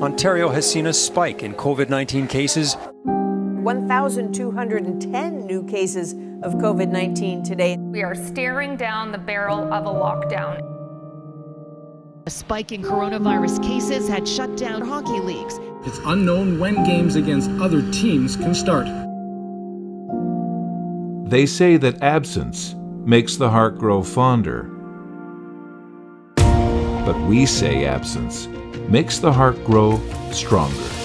Ontario has seen a spike in COVID 19 cases. 1,210 new cases of COVID 19 today. We are staring down the barrel of a lockdown. A spike in coronavirus cases had shut down hockey leagues. It's unknown when games against other teams can start. They say that absence makes the heart grow fonder. But we say absence makes the heart grow stronger.